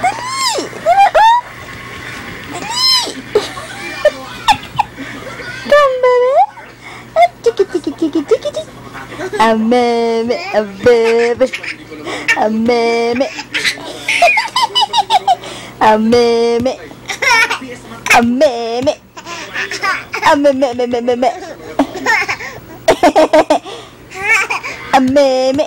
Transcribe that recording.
A meme, a baby, a meme, a meme, a meme, a meme, a meme, a meme.